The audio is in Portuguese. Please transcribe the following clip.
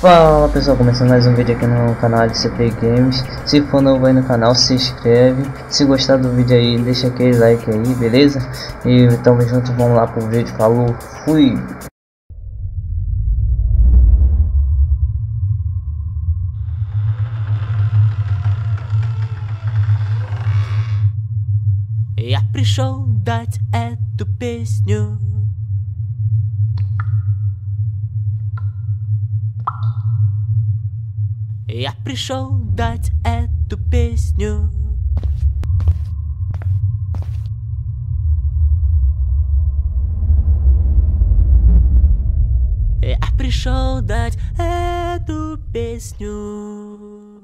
Fala pessoal, começando mais um vídeo aqui no canal de CP Games Se for novo aí no canal, se inscreve Se gostar do vídeo aí, deixa aquele like aí, beleza? E tamo junto, vamos lá pro vídeo, falou, fui! Я пришел дать эту песню Я пришел дать эту песню. Я пришел дать эту песню